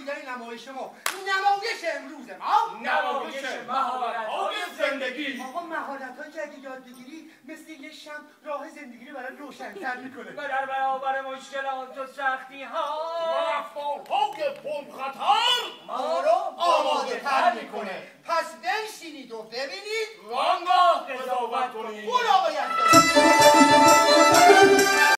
دیدن نمایش ما. نمایش امروز ما. نمایش مهارت های زندگی. آقا مهارت های که اگه یاد بگیری مثل یه شم راه زندگی رو برای روشنتر می‌کنه. و در برابر مشکلات و سختی ها رفتارهای پر خطر ما رو آماده تر می‌کنه. پس بنشینید و ببینید. وانگاه قضاوت کنید. برو آقای